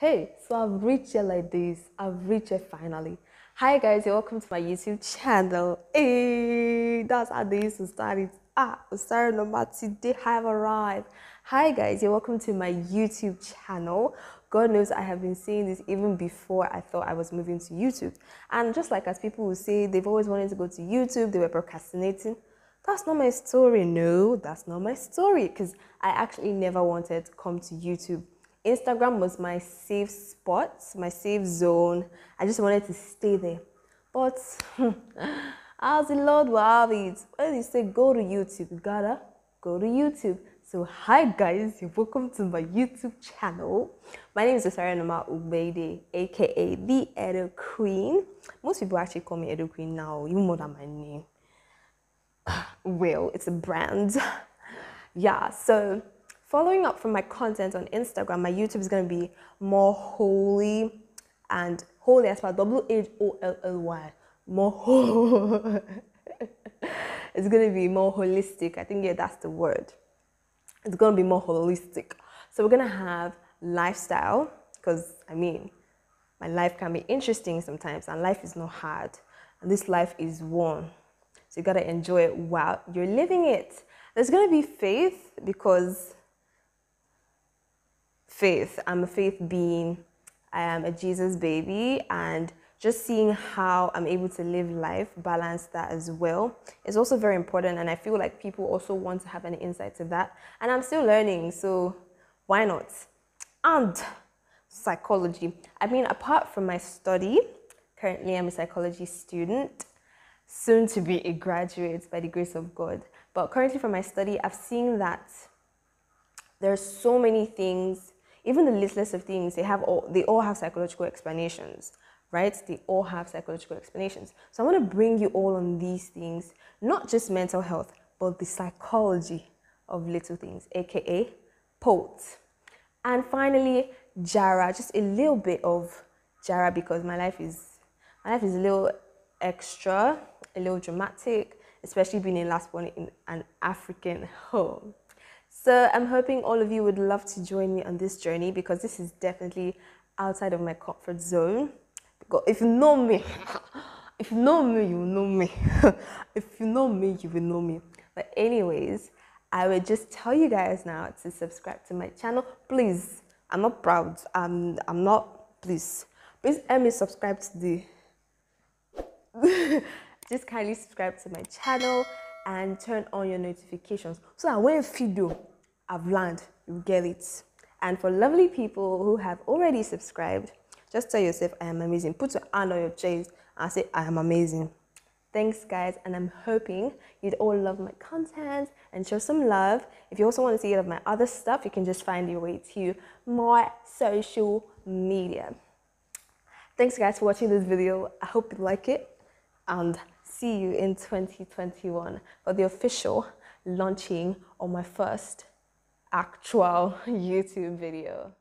Hey, so I've reached here like this. I've reached here finally. Hi guys, welcome to my YouTube channel. Hey, that's how they used to start it. Ah, sorry, number today have arrived. Hi guys, welcome to my YouTube channel. God knows I have been saying this even before I thought I was moving to YouTube. And just like as people will say, they've always wanted to go to YouTube, they were procrastinating. That's not my story. No, that's not my story because I actually never wanted to come to YouTube. Instagram was my safe spot, my safe zone. I just wanted to stay there. But as the Lord will have it, when He say go to YouTube, you gotta go to YouTube. So hi guys, you're welcome to my YouTube channel. My name is Osara Noma Ubede, aka the Edo Queen. Most people actually call me Edo Queen now, even more than my name. Well, it's a brand. yeah, so Following up from my content on Instagram, my YouTube is going to be more holy and holy as well. W H O L L Y. More it's going to be more holistic. I think, yeah, that's the word. It's going to be more holistic. So we're going to have lifestyle because, I mean, my life can be interesting sometimes and life is not hard. And this life is one. So you got to enjoy it while you're living it. There's going to be faith because faith. I'm a faith being. I am a Jesus baby, and just seeing how I'm able to live life, balance that as well, is also very important. And I feel like people also want to have an insight to that. And I'm still learning, so why not? And psychology. I mean, apart from my study, currently I'm a psychology student, soon to be a graduate by the grace of God. But currently, from my study, I've seen that there are so many things even the littlest of things, they have all they all have psychological explanations, right? They all have psychological explanations. So I want to bring you all on these things, not just mental health, but the psychology of little things, aka POT. And finally, Jara, just a little bit of Jara because my life is my life is a little extra, a little dramatic, especially being a last born in an African home. So I'm hoping all of you would love to join me on this journey because this is definitely outside of my comfort zone. Because if you know me, if you know me, you know me. if you know me, you will know me. But anyways, I would just tell you guys now to subscribe to my channel. Please, I'm not proud. I'm I'm not. Please, please help me subscribe to the. just kindly subscribe to my channel and turn on your notifications so that when video I've learned, you get it. And for lovely people who have already subscribed, just tell yourself, I am amazing. Put your hand on your chest and say, I am amazing. Thanks, guys, and I'm hoping you'd all love my content and show some love. If you also want to see of my other stuff, you can just find your way to my social media. Thanks, guys, for watching this video. I hope you like it, and see you in 2021 for the official launching of my first actual YouTube video.